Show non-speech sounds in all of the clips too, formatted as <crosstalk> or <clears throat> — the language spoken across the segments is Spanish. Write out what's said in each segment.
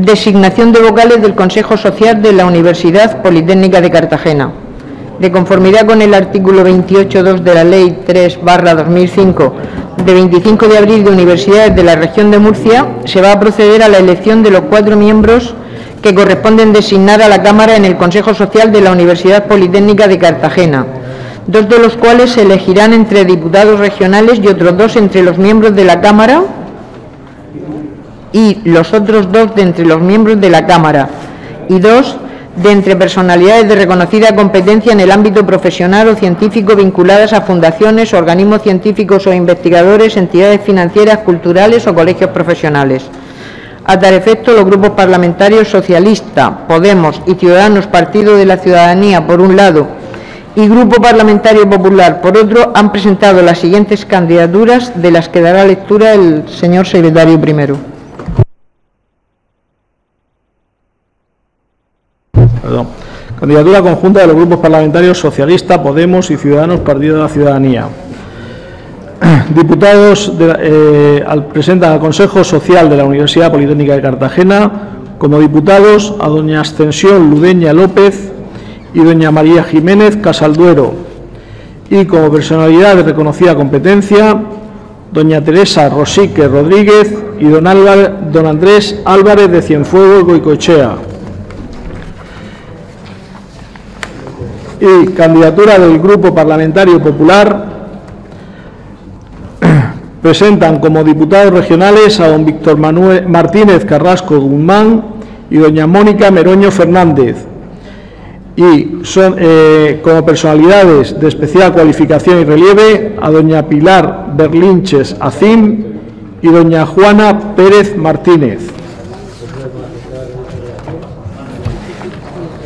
Designación de vocales del Consejo Social de la Universidad Politécnica de Cartagena. De conformidad con el artículo 28.2 de la Ley 3-2005 de 25 de abril de Universidades de la Región de Murcia, se va a proceder a la elección de los cuatro miembros que corresponden designar a la Cámara en el Consejo Social de la Universidad Politécnica de Cartagena, dos de los cuales se elegirán entre diputados regionales y otros dos entre los miembros de la Cámara y los otros dos de entre los miembros de la Cámara y dos de entre personalidades de reconocida competencia en el ámbito profesional o científico vinculadas a fundaciones, organismos científicos o investigadores, entidades financieras, culturales o colegios profesionales. A tal efecto, los grupos parlamentarios Socialista, Podemos y Ciudadanos Partido de la Ciudadanía, por un lado, y Grupo Parlamentario Popular, por otro, han presentado las siguientes candidaturas, de las que dará lectura el señor secretario primero. Perdón. Candidatura conjunta de los grupos parlamentarios Socialista, Podemos y Ciudadanos Partido de la Ciudadanía. <clears throat> Diputados eh, al, presentan al Consejo Social de la Universidad Politécnica de Cartagena como diputados a doña Ascensión Ludeña López y doña María Jiménez Casalduero y como personalidad de reconocida competencia doña Teresa Rosique Rodríguez y don, don Andrés Álvarez de Cienfuegos Goicoechea. Y candidatura del Grupo Parlamentario Popular <clears throat> presentan como diputados regionales a don Víctor Manuel Martínez Carrasco Guzmán y doña Mónica Meroño Fernández y son eh, como personalidades de especial cualificación y relieve a doña Pilar Berlinches Acim y doña Juana Pérez Martínez.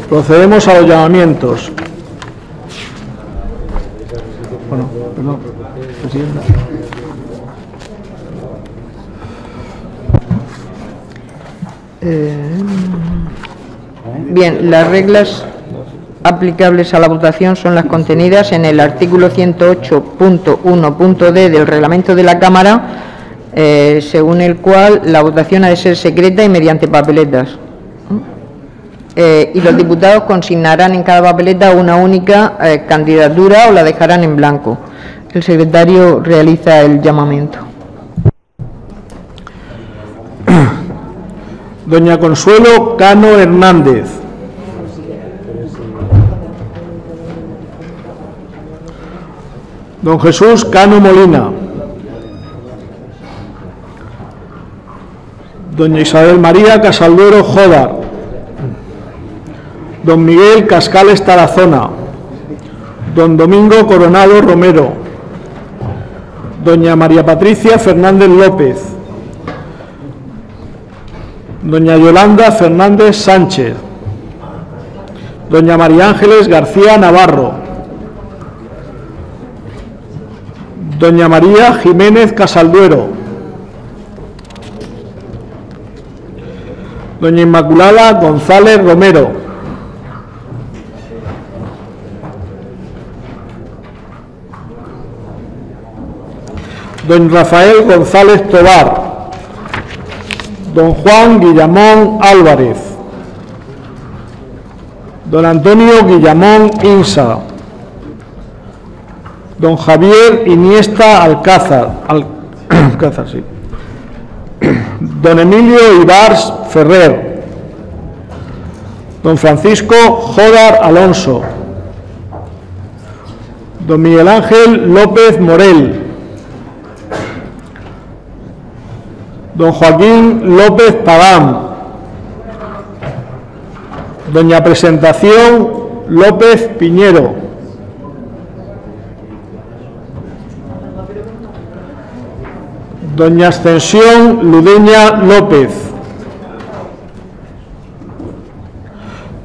Procedemos a los llamamientos. Bueno, perdón, presidenta. Bien, las reglas aplicables a la votación son las contenidas en el artículo 108.1.d del reglamento de la Cámara, eh, según el cual la votación ha de ser secreta y mediante papeletas. Eh, y los diputados consignarán en cada papeleta una única eh, candidatura o la dejarán en blanco. El secretario realiza el llamamiento. <coughs> Doña Consuelo Cano Hernández. Don Jesús Cano Molina. Doña Isabel María Casalduero Jodar. Don Miguel Cascales Tarazona. Don Domingo Coronado Romero. Doña María Patricia Fernández López. Doña Yolanda Fernández Sánchez. Doña María Ángeles García Navarro. Doña María Jiménez Casalduero. Doña Inmaculada González Romero. Don Rafael González Tobar. Don Juan Guillamón Álvarez. Don Antonio Guillamón Insa. Don Javier Iniesta Alcázar. Al- <clears throat> Alcázar, sí. <clears throat> Don Emilio Ibars Ferrer. Don Francisco Jodar Alonso. Don Miguel Ángel López Morel. Don Joaquín López Pagán. Doña Presentación López Piñero. Doña Ascensión Ludeña López.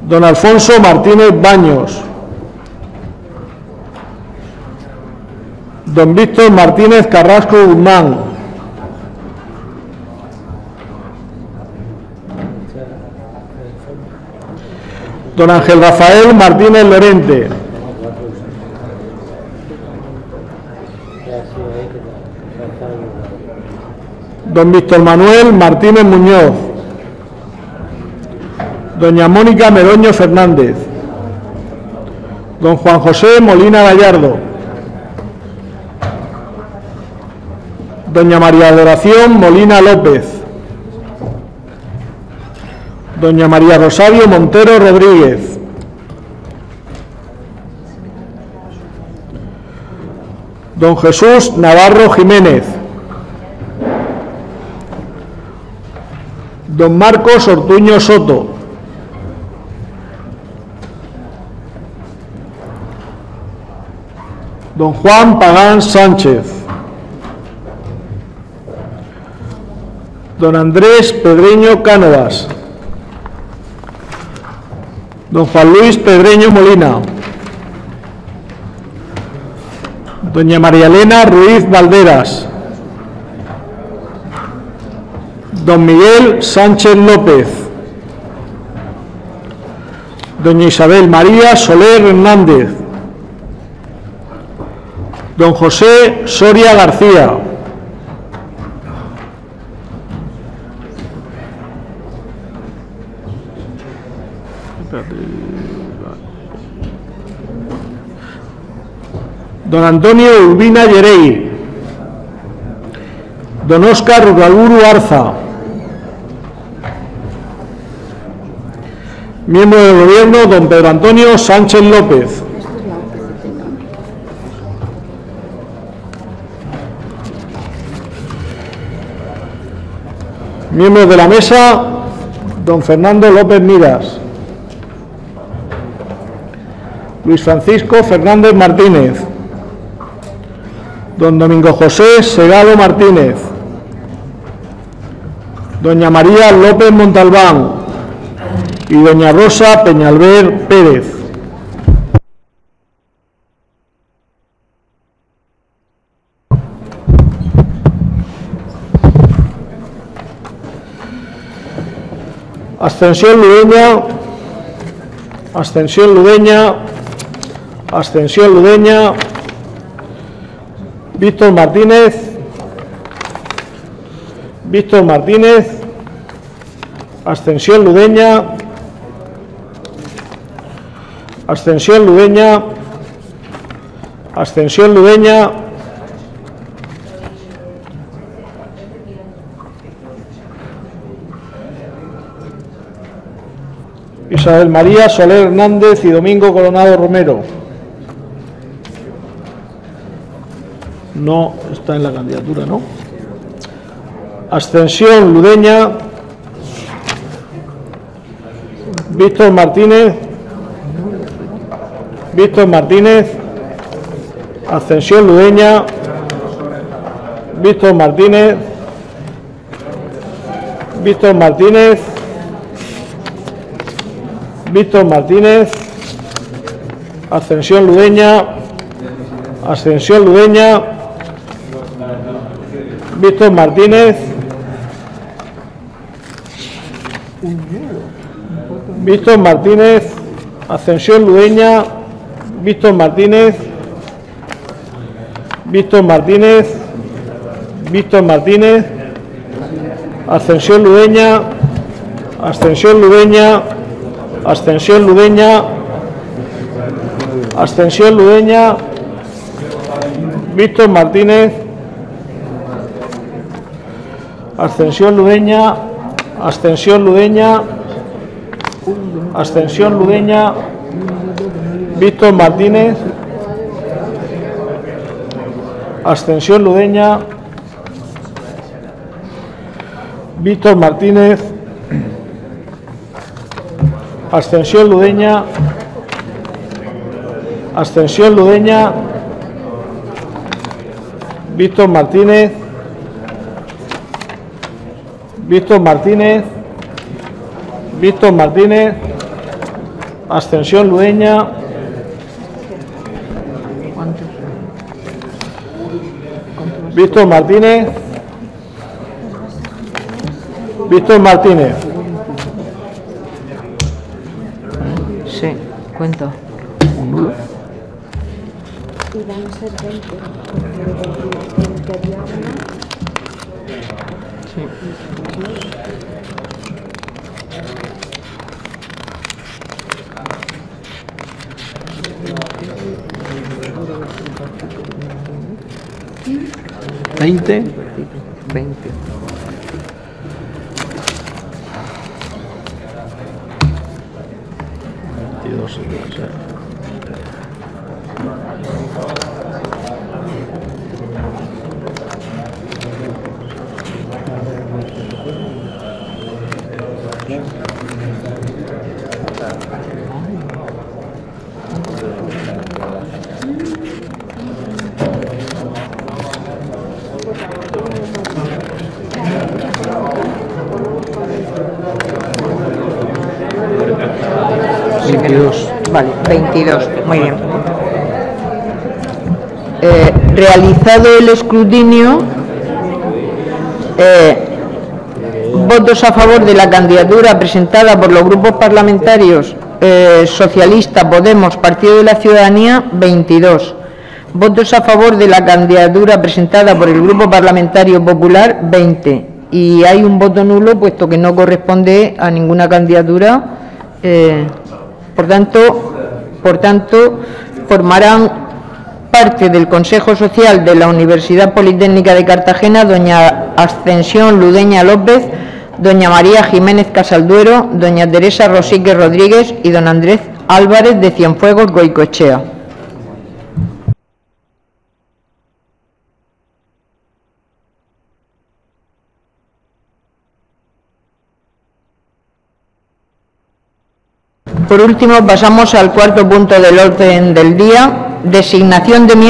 Don Alfonso Martínez Baños. Don Víctor Martínez Carrasco Guzmán. Don Ángel Rafael Martínez Lorente. Don Víctor Manuel Martínez Muñoz. Doña Mónica Meroño Fernández. Don Juan José Molina Gallardo. Doña María Adoración Molina López. Doña María Rosario Montero Rodríguez. Don Jesús Navarro Jiménez. Don Marcos Ortuño Soto. Don Juan Pagán Sánchez. Don Andrés Pedreño Cánovas. Don Juan Luis Pedreño Molina. Doña María Elena Ruiz Valderas. Don Miguel Sánchez López. Doña Isabel María Soler Hernández. Don José Soria García. Don Antonio Urbina Yerey. Don Óscar Uralburu Arza. Miembro del Gobierno, don Pedro Antonio Sánchez López. Miembros de la mesa, don Fernando López Miras. Luis Francisco Fernández Martínez. Don Domingo José Segado Martínez. Doña María López Montalbán. Y doña Rosa Peñalver Pérez. Ascensión Ludeña, Ascensión Ludeña, Ascensión Ludeña, Víctor Martínez, Víctor Martínez, Ascensión Ludeña, Ascensión Ludeña, Ascensión Ludeña, Isabel María Soler Hernández y Domingo Coronado Romero. No está en la candidatura, ¿no? Ascensión Ludeña. Víctor Martínez. Víctor Martínez. Ascensión Ludeña. Víctor Martínez. Víctor Martínez. Víctor Martínez, Ascensión Ludeña, Ascensión Ludeña, Víctor Martínez, Víctor Martínez, Ascensión Ludeña, Víctor Martínez, Víctor Martínez, Víctor Martínez, Ascensión Ludeña, Ascensión Ludeña, Ascensión Ludeña, Ascensión Ludeña, Víctor Martínez, Ascensión Ludeña, Ascensión Ludeña, Ascensión Ludeña, Víctor Martínez, Ascensión Ludeña, Víctor Martínez, Ascensión Ludeña, Ascensión Ludeña, Víctor Martínez, Víctor Martínez, Víctor Martínez, Ascensión Ludeña, Víctor Martínez, Víctor Martínez. Sí, cuento. Y van a ser 20. En teoría, ¿no? 20. 20. Veintidós. Vale, 22. Muy bien. Eh, realizado el escrutinio, eh, votos a favor de la candidatura presentada por los grupos parlamentarios eh, Socialista, Podemos, Partido de la Ciudadanía, 22. Votos a favor de la candidatura presentada por el Grupo Parlamentario Popular, 20. Y hay un voto nulo, puesto que no corresponde a ninguna candidatura. Por tanto, por tanto, formarán parte del Consejo Social de la Universidad Politécnica de Cartagena doña Ascensión Ludeña López, doña María Jiménez Casalduero, doña Teresa Rosique Rodríguez y don Andrés Álvarez de Cienfuegos Goicoechea. Por último, pasamos al cuarto punto del orden del día, designación de miembros